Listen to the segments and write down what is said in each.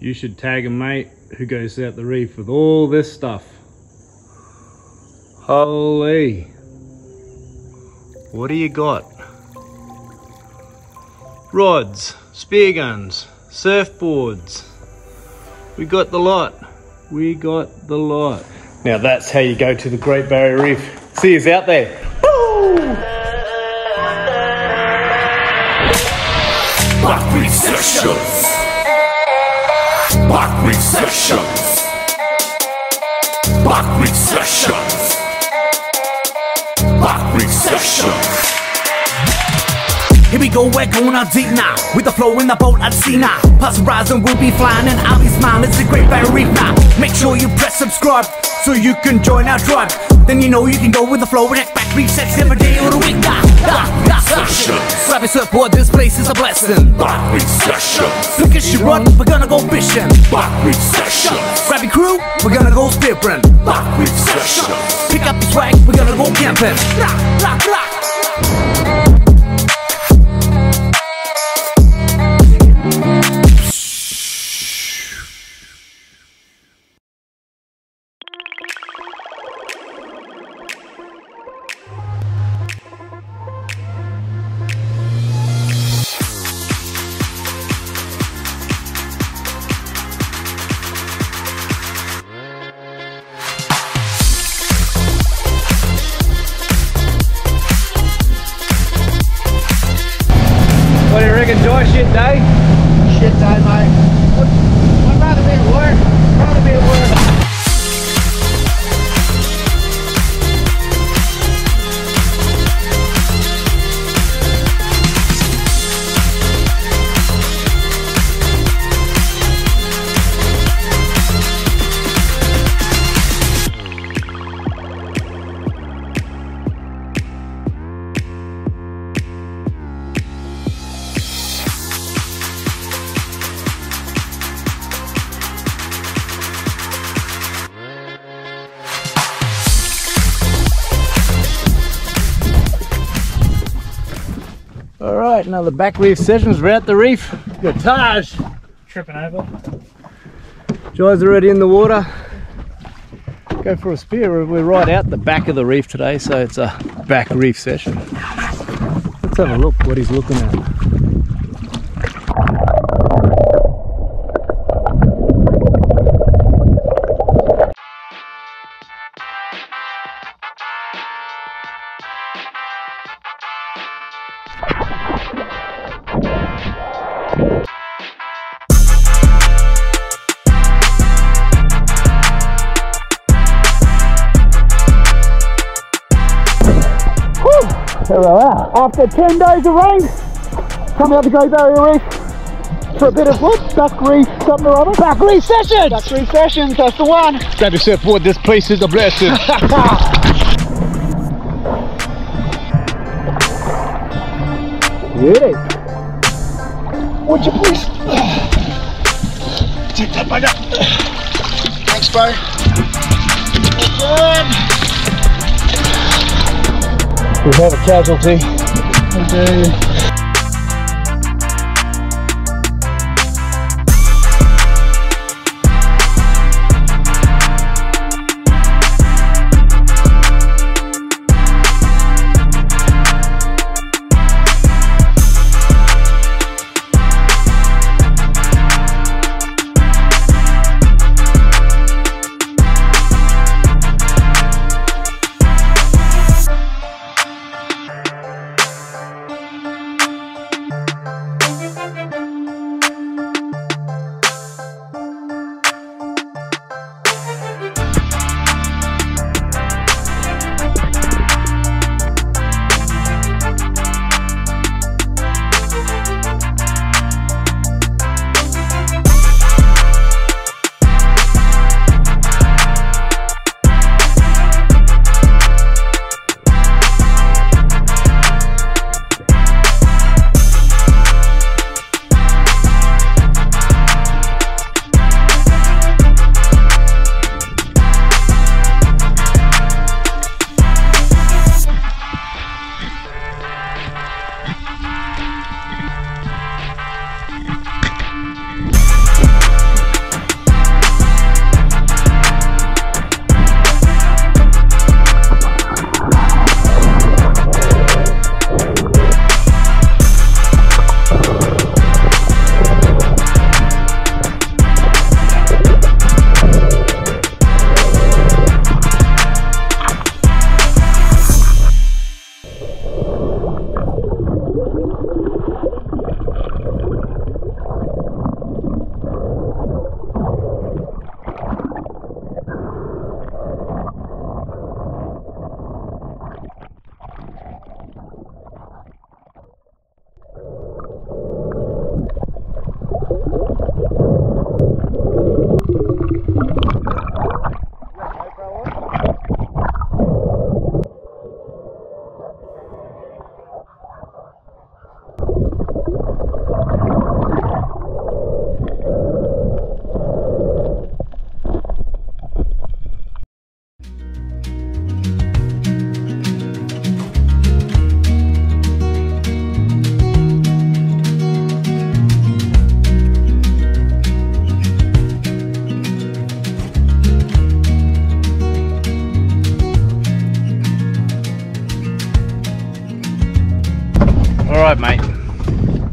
You should tag a mate who goes out the reef with all this stuff. Holy. What do you got? Rods, spear guns, surfboards. We got the lot. We got the lot. Now that's how you go to the Great Barrier Reef. See you out there. Back Sessions. Back Reef Sessions. Back Reef Here we go, we're going out deep now. With the flow in the boat at sea now. Past horizon, we'll be flying and I'll be smiling. It's a great barrier reef now Make sure you press subscribe So you can join our tribe Then you know you can go with the flow Check back reef every day of the week nah. Grab your this place is a blessing Back Reef Sessions. Pick a shit rod, we're gonna go fishing Back Reef Sessions. Crew, we're gonna go spearing Back Reef Sessions. Pick up your swag, we're gonna go camping Blah, blah, blah. Josh? Shit day? Shit day, mate. All right, another back reef sessions. We're at the reef. Got Taz. tripping over. Jai's already in the water. Go for a spear. We're- We're right out the back of the reef today, so it's a back reef session. Let's have a look what he's looking at. After 10 days of rain, coming out the Great Barrier Reef for a bit of what? Back reef, something or other? Back reef sessions! Back reef sessions, that's the one. Grab your surfboard. This place is a blessing. Beauty. Would you please take that bugger? Thanks, bro. Good. We have a casualty.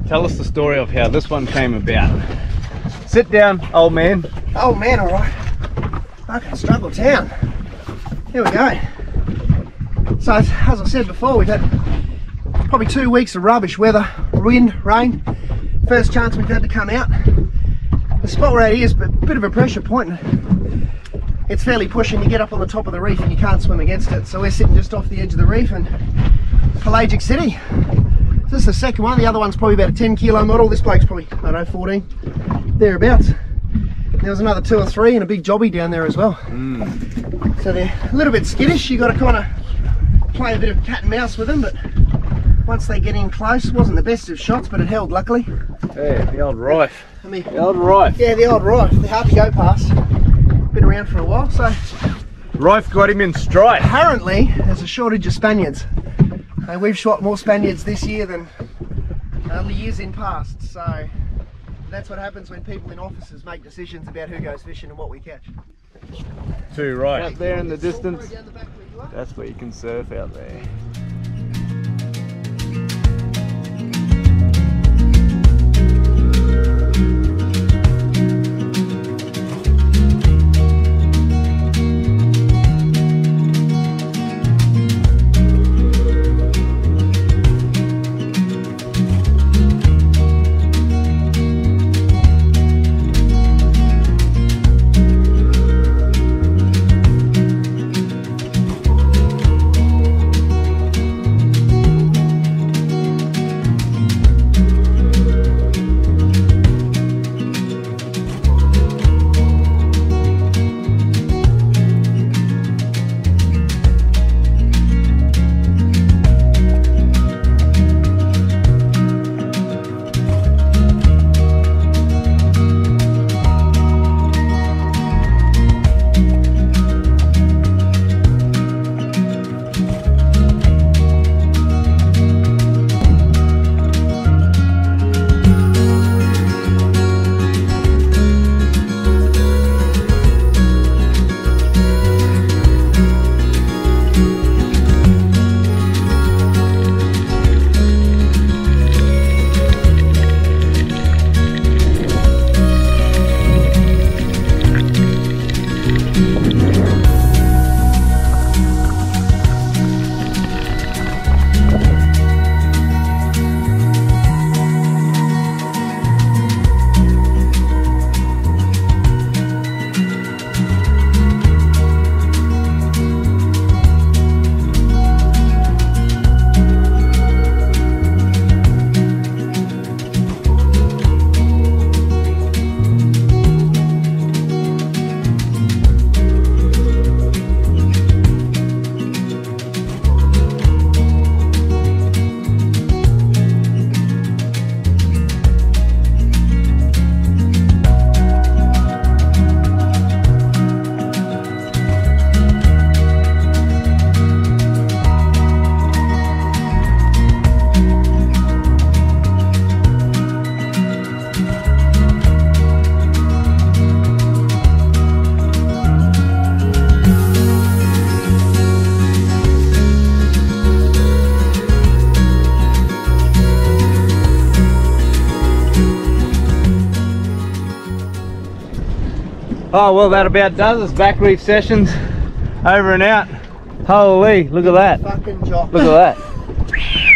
Tell us the story of how this one came about. Sit down, old man. Oh man, all right. Fucking struggle town. Here we go. So as as I said before, we've had probably two weeks of rubbish weather, wind, rain. First chance we've had to come out. The spot we're at here is a bit of a pressure point. It's fairly pushing. You get up on the top of the reef and you can't swim against it. So we're sitting just off the edge of the reef in Pelagic City. This is the second one. The other one's probably about a 10 kilo model. This bloke's probably, I don't know, 14, thereabouts. There was another two or three and a big jobby down there as well. Mm. So they're a little bit skittish. You got to kind of play a bit of cat and mouse with them, but once they get in close, wasn't the best of shots, but it held luckily. Yeah, the old Riffe. I mean, The old Riffe. yeah, the old Riffe. They're hard to go past. Been around for a while, so Riffe got him in stride. apparently there's a shortage of Spaniards. And we've shot more Spaniards this year than uh, the years in past. So that's what happens when people in offices make decisions about who goes fishing and what we catch. Too right. Out there in the distance, that's where you can surf out there. Oh well that about does us. Back reef sessions over and out. Holy, look at that. Fucking. Look at that.